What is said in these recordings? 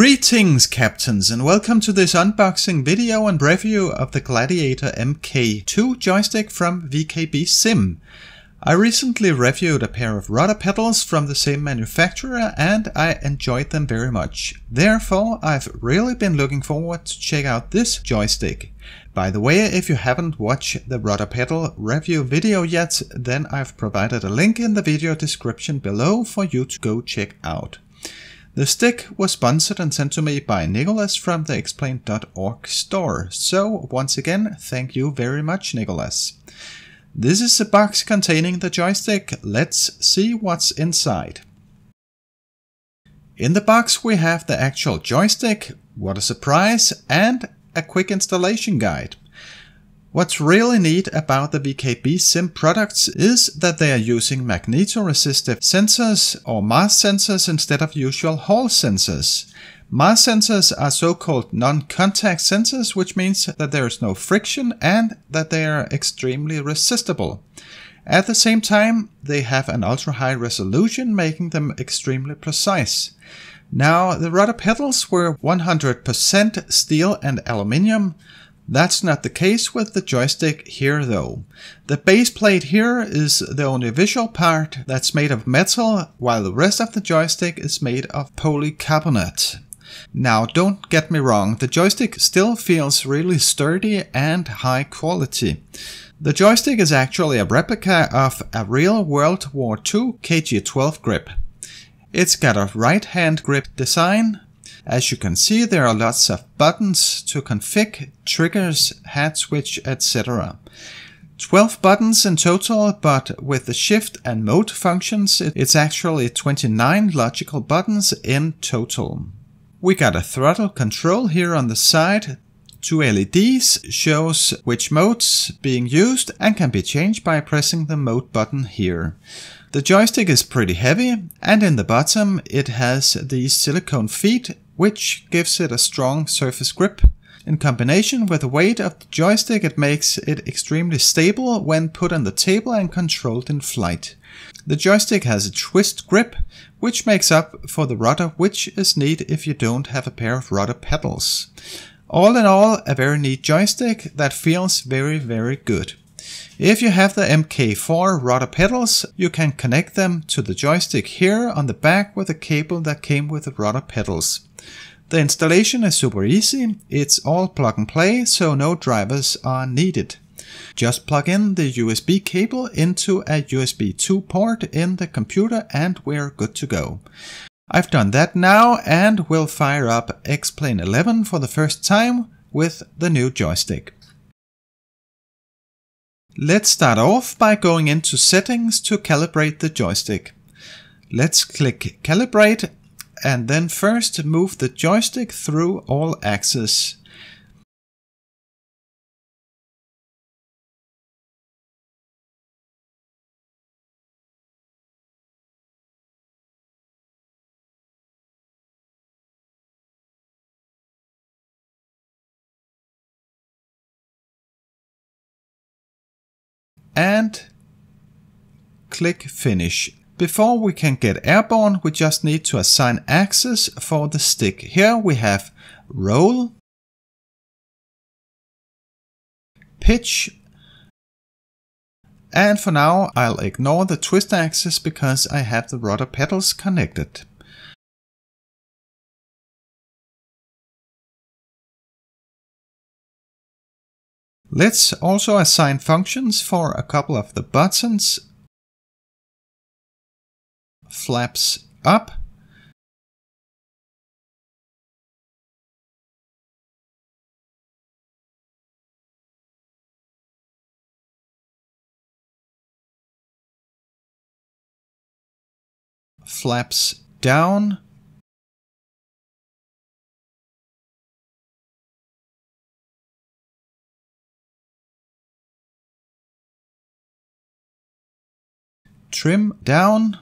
Greetings captains and welcome to this unboxing video and review of the Gladiator MK2 joystick from VKB Sim. I recently reviewed a pair of rudder pedals from the same manufacturer and I enjoyed them very much. Therefore, I've really been looking forward to check out this joystick. By the way, if you haven't watched the rudder pedal review video yet, then I've provided a link in the video description below for you to go check out. The stick was sponsored and sent to me by Nicholas from the X-Plane.org store, so once again, thank you very much Nicholas. This is a box containing the joystick, let's see what's inside. In the box we have the actual joystick, what a surprise, and a quick installation guide. What's really neat about the VKB Sim products is that they are using magnetoresistive sensors or MaRS sensors instead of usual Hall sensors. MaRS sensors are so-called non-contact sensors, which means that there is no friction and that they are extremely resistible. At the same time, they have an ultra-high resolution, making them extremely precise. Now, the rudder pedals were 100% steel and aluminium, that's not the case with the joystick here though. The base plate here is the only visual part that's made of metal, while the rest of the joystick is made of polycarbonate. Now don't get me wrong, the joystick still feels really sturdy and high quality. The joystick is actually a replica of a real World War II KG-12 grip. It's got a right hand grip design, as you can see, there are lots of buttons to config, triggers, hat switch, etc. 12 buttons in total, but with the shift and mode functions, it's actually 29 logical buttons in total. We got a throttle control here on the side. Two LEDs shows which modes being used and can be changed by pressing the mode button here. The joystick is pretty heavy and in the bottom it has these silicone feet which gives it a strong surface grip. In combination with the weight of the joystick it makes it extremely stable when put on the table and controlled in flight. The joystick has a twist grip, which makes up for the rudder which is neat if you don't have a pair of rudder pedals. All in all, a very neat joystick that feels very very good. If you have the MK4 rudder pedals, you can connect them to the joystick here on the back with a cable that came with the rudder pedals. The installation is super easy, it's all plug and play, so no drivers are needed. Just plug in the USB cable into a USB 2 port in the computer and we're good to go. I've done that now and will fire up X-Plane 11 for the first time with the new joystick. Let's start off by going into settings to calibrate the joystick. Let's click calibrate and then first move the joystick through all axes. And click finish before we can get airborne, we just need to assign axes for the stick. Here we have roll, pitch, and for now I'll ignore the twist axis because I have the rudder pedals connected. Let's also assign functions for a couple of the buttons flaps up. Flaps down. Trim down.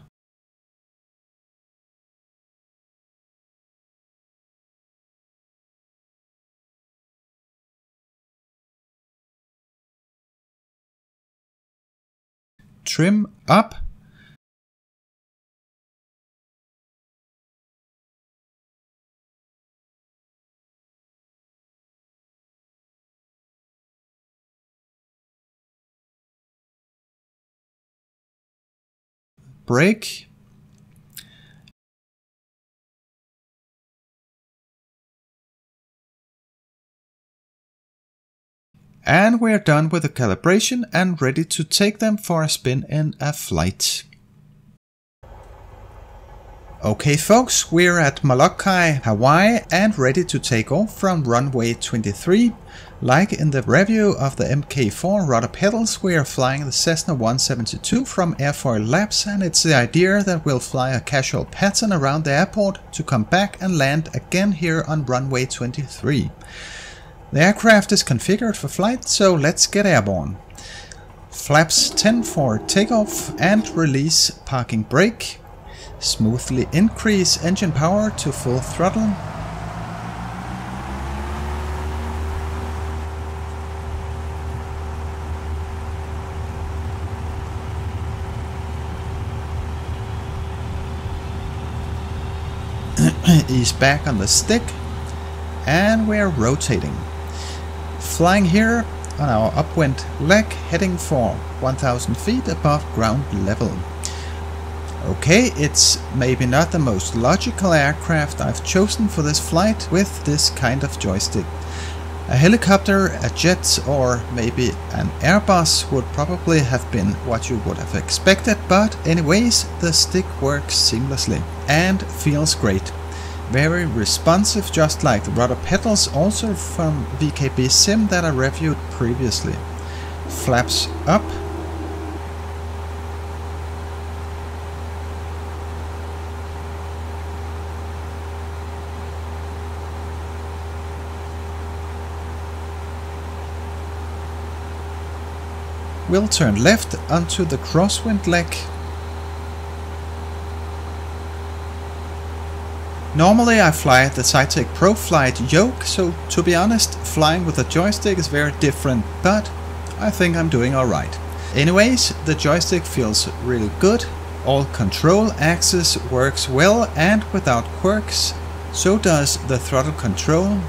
trim up brake. And we're done with the calibration and ready to take them for a spin in a flight. Okay folks, we're at Molokai, Hawaii and ready to take off from runway 23. Like in the review of the Mk4 rudder pedals, we are flying the Cessna 172 from Airfoil Labs and it's the idea that we'll fly a casual pattern around the airport to come back and land again here on runway 23. The aircraft is configured for flight, so let's get airborne. Flaps 10 for takeoff and release parking brake. Smoothly increase engine power to full throttle. Ease back on the stick and we're rotating. Flying here on our upwind leg heading for 1000 feet above ground level. Okay, it's maybe not the most logical aircraft I've chosen for this flight with this kind of joystick. A helicopter, a jet or maybe an Airbus would probably have been what you would have expected, but anyways, the stick works seamlessly and feels great. Very responsive just like the rudder pedals also from VKB Sim that I reviewed previously. Flaps up We'll turn left onto the crosswind leg. Normally I fly at the Pro Flight yoke, so to be honest, flying with a joystick is very different, but I think I'm doing alright. Anyways, the joystick feels really good, all control axis works well and without quirks, so does the throttle control,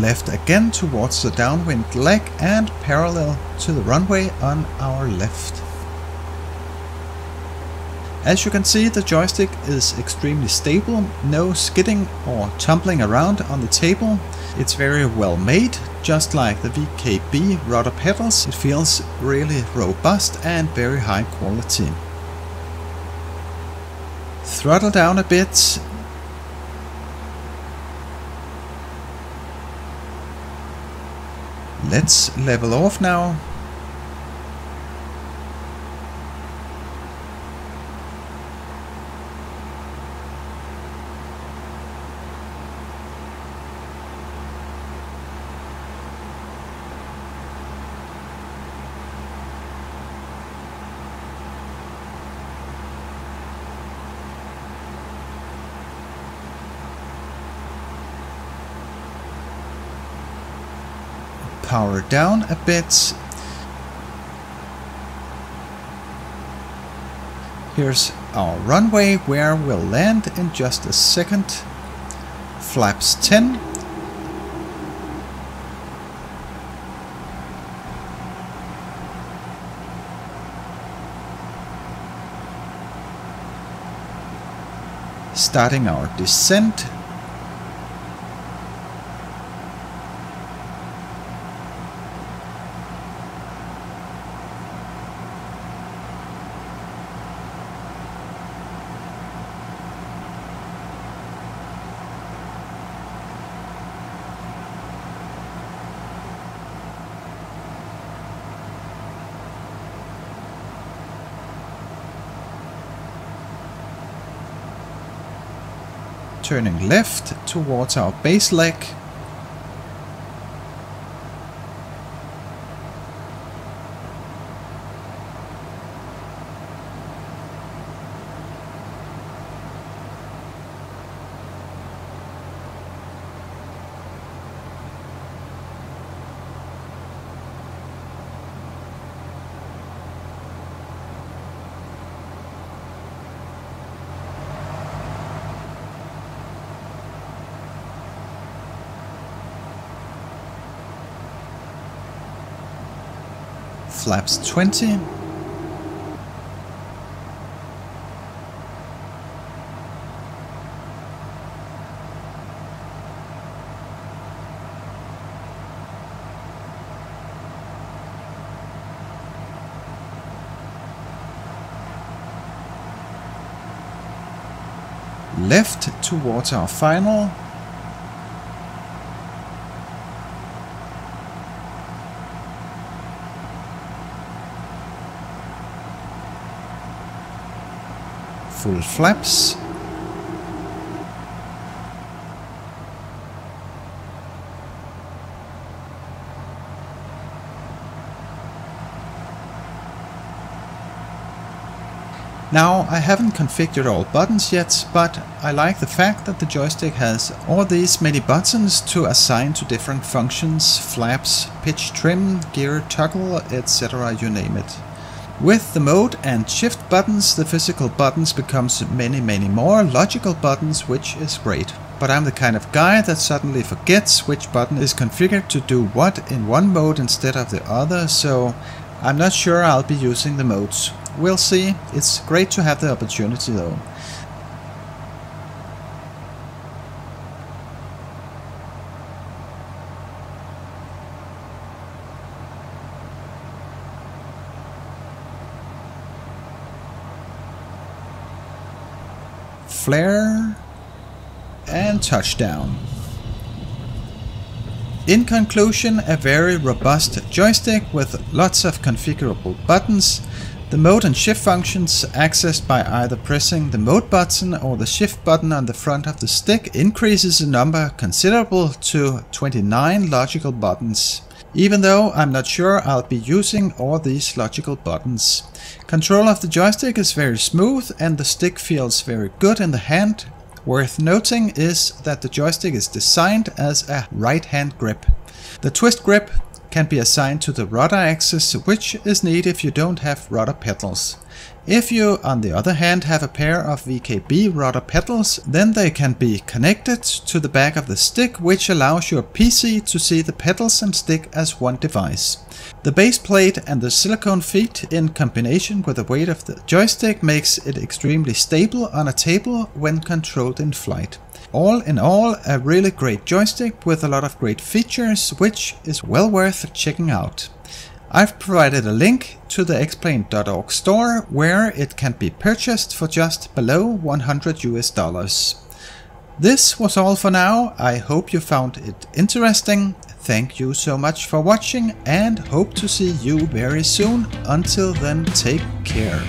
left again towards the downwind leg and parallel to the runway on our left. As you can see the joystick is extremely stable, no skidding or tumbling around on the table. It's very well made, just like the VKB rudder pedals, it feels really robust and very high quality. Throttle down a bit Let's level off now. Power down a bit. Here's our runway where we'll land in just a second. Flaps 10. Starting our descent turning left towards our base leg flaps 20. left towards our final. Full flaps. Now, I haven't configured all buttons yet, but I like the fact that the joystick has all these many buttons to assign to different functions, flaps, pitch trim, gear toggle, etc. you name it. With the mode and shift buttons, the physical buttons becomes many many more logical buttons, which is great. But I'm the kind of guy that suddenly forgets which button is configured to do what in one mode instead of the other, so I'm not sure I'll be using the modes. We'll see. It's great to have the opportunity though. Flare and touchdown. In conclusion, a very robust joystick with lots of configurable buttons the mode and shift functions accessed by either pressing the mode button or the shift button on the front of the stick increases the number considerable to 29 logical buttons. Even though I'm not sure I'll be using all these logical buttons. Control of the joystick is very smooth and the stick feels very good in the hand. Worth noting is that the joystick is designed as a right hand grip. The twist grip can be assigned to the rudder axis, which is neat if you don't have rudder pedals. If you, on the other hand, have a pair of VKB rudder pedals, then they can be connected to the back of the stick, which allows your PC to see the pedals and stick as one device. The base plate and the silicone feet in combination with the weight of the joystick makes it extremely stable on a table when controlled in flight. All in all, a really great joystick with a lot of great features, which is well worth checking out. I've provided a link to the xplane.org store where it can be purchased for just below 100 US dollars. This was all for now, I hope you found it interesting. Thank you so much for watching and hope to see you very soon. Until then, take care.